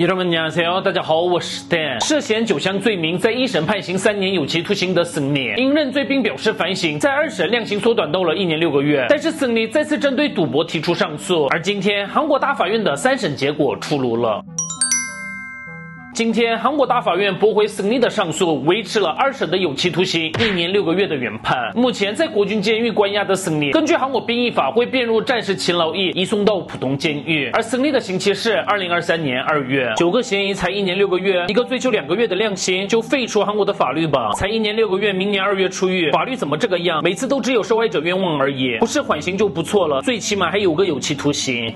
友人们，你好，大家好，我是 Dan。涉嫌酒香罪名，在一审判刑三年有期徒刑的森尼，因认罪并表示反省，在二审量刑缩短到了一年六个月。但是森尼再次针对赌博提出上诉，而今天韩国大法院的三审结果出炉了。今天，韩国大法院驳回孙俪的上诉，维持了二审的有期徒刑一年六个月的原判。目前在国军监狱关押的孙俪，根据韩国兵役法会变入战时勤劳役，移送到普通监狱。而孙俪的刑期是二零二三年二月。九个嫌疑才一年六个月，一个追求两个月的量刑，就废除韩国的法律吧。才一年六个月，明年二月出狱，法律怎么这个样？每次都只有受害者冤枉而已，不是缓刑就不错了，最起码还有个有期徒刑。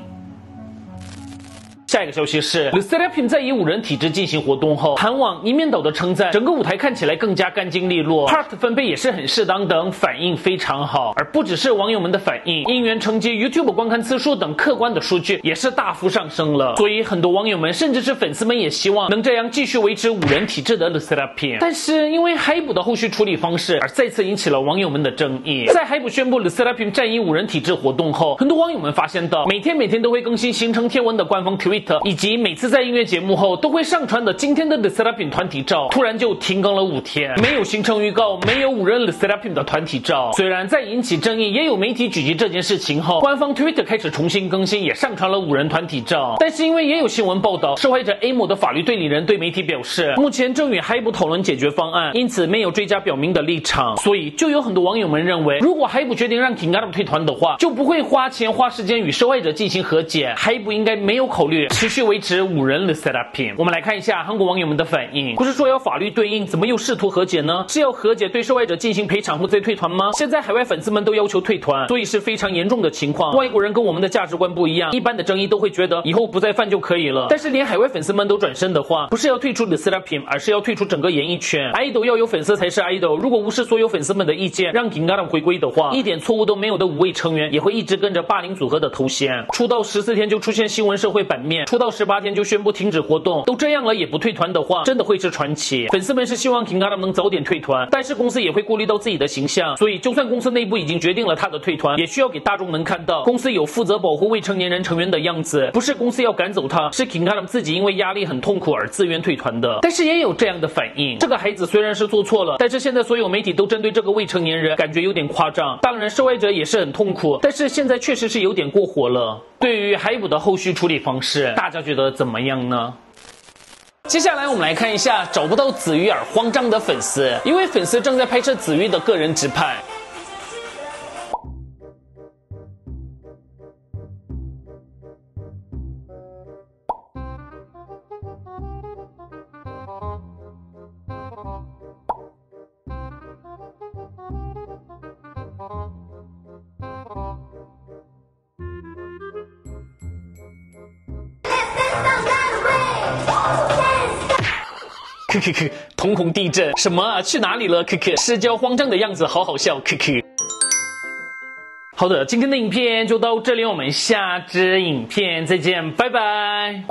下一个消息是，The s e r a p i n 在以五人体制进行活动后，韩网一面倒的称赞整个舞台看起来更加干净利落，part 分配也是很适当等，反应非常好。而不只是网友们的反应，应援成绩、YouTube 观看次数等客观的数据也是大幅上升了。所以很多网友们甚至是粉丝们也希望能这样继续维持五人体制的 The s e r a p i n 但是因为海捕的后续处理方式而再次引起了网友们的争议。在海捕宣布 The s e r a p i n 战役五人体制活动后，很多网友们发现到每天每天都会更新行程贴文的官方以及每次在音乐节目后都会上传的今天的 The Serapin 团体照，突然就停更了五天，没有行程预告，没有五人 The Serapin 的团体照。虽然在引起争议，也有媒体举及这件事情后，官方 Twitter 开始重新更新，也上传了五人团体照。但是因为也有新闻报道，受害者 A 某的法律对理人对媒体表示，目前正与 Hype 讨论解决方案，因此没有追加表明的立场。所以就有很多网友们认为，如果 Hype 决定让 King a 退团的话，就不会花钱花时间与受害者进行和解。Hype 应该没有考虑持续维。持五人的 set up p i n 我们来看一下韩国网友们的反应。不是说要法律对应，怎么又试图和解呢？是要和解对受害者进行赔偿后再退团吗？现在海外粉丝们都要求退团，所以是非常严重的情况。外国人跟我们的价值观不一样，一般的争议都会觉得以后不再犯就可以了。但是连海外粉丝们都转身的话，不是要退出 the set up p i n 而是要退出整个演艺圈。idol 要有粉丝才是 idol。如果无视所有粉丝们的意见，让 King Adam 回归的话，一点错误都没有的五位成员也会一直跟着霸凌组合的头衔。出道十四天就出现新闻社会版面，出道十八天就宣布停。止活动都这样了也不退团的话，真的会是传奇。粉丝们是希望 King Adam 能早点退团，但是公司也会顾虑到自己的形象，所以就算公司内部已经决定了他的退团，也需要给大众能看到公司有负责保护未成年人成员的样子。不是公司要赶走他，是 King Adam 自己因为压力很痛苦而自愿退团的。但是也有这样的反应，这个孩子虽然是做错了，但是现在所有媒体都针对这个未成年人，感觉有点夸张。当然受害者也是很痛苦，但是现在确实是有点过火了。对于海捕的后续处理方式，大家觉得怎么样呢？接下来我们来看一下找不到子瑜而慌张的粉丝，一位粉丝正在拍摄子瑜的个人直拍。咳咳咳，瞳孔地震，什么？去哪里了？咳咳，失焦慌张的样子，好好笑。咳咳。好的，今天的影片就到这里，我们下支影片再见，拜拜。